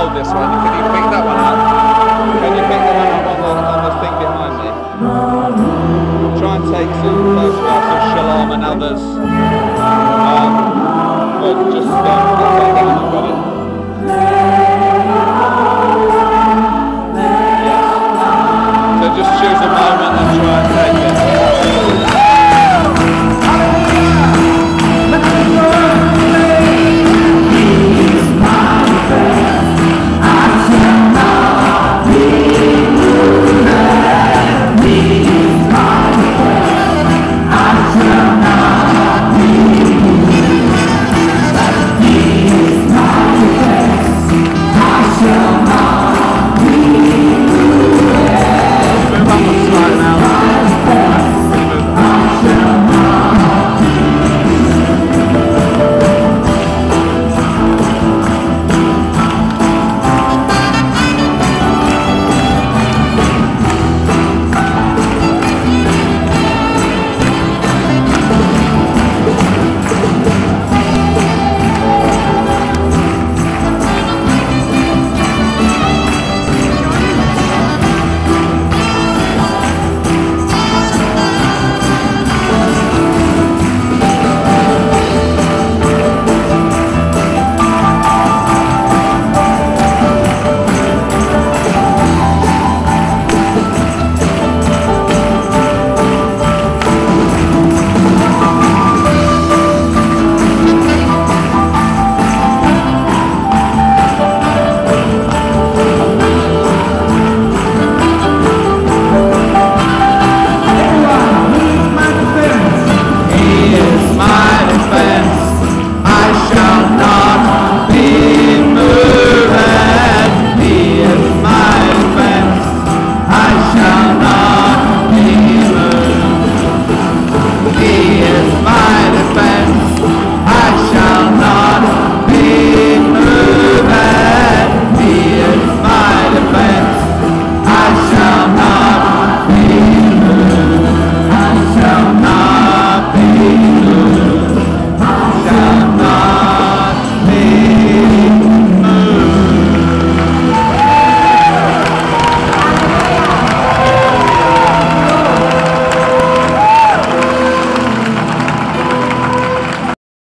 hold this one. Can you pick that one up? Can you pick the one up on the, on the thing behind me? Try and take some close shots of Shalom and others.